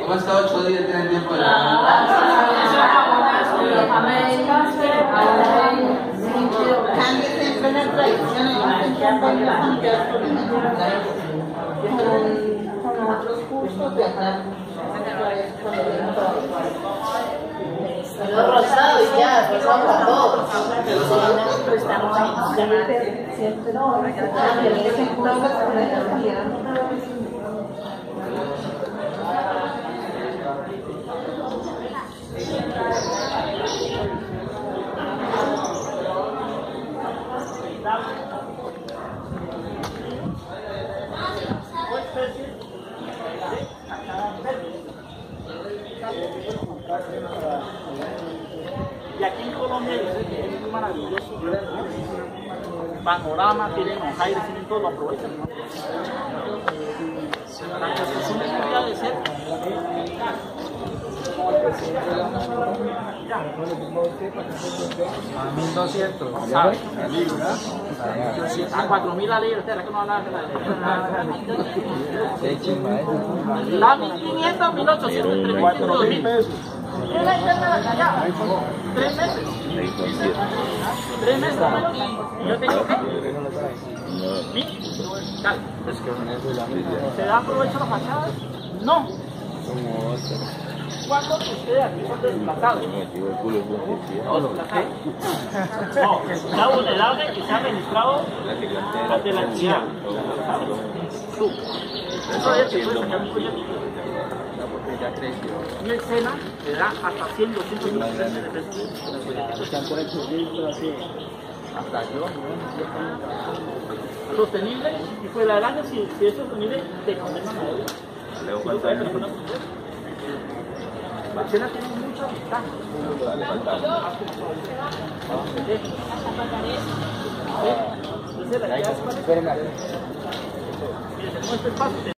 ¿Cómo está ocho días? ¿Tienen tiempo de Cambia siempre la tradición, con, con otros cursos de acá. Lo rosado para todos. Siempre Y aquí en Colombia es muy maravilloso. Panorama, tienen los aires, tienen todo, lo aprovechan. ¿no? La construcción debería de ser. A 1200. ¿sabes? A 4.000 la libra, ¿será que no habla de la ¿eh? La 1.500, 1.800, entre 1.500 y 2.000. Es la interna de allá. Tres meses. Tres meses. Y yo tengo que. Dale. ¿Se da provecho a la fachada? No. ¿Cuántos de ustedes aquí son desplazados? Desplazados. No, está vulnerable que se ha registrado ante la entidad. Eso es un proyecto. Una escena te da hasta 100, 200 millones de pesos. Sostenible y del año, si, es sostenible, te condenan a. La escena tiene mucha ventaja. La este.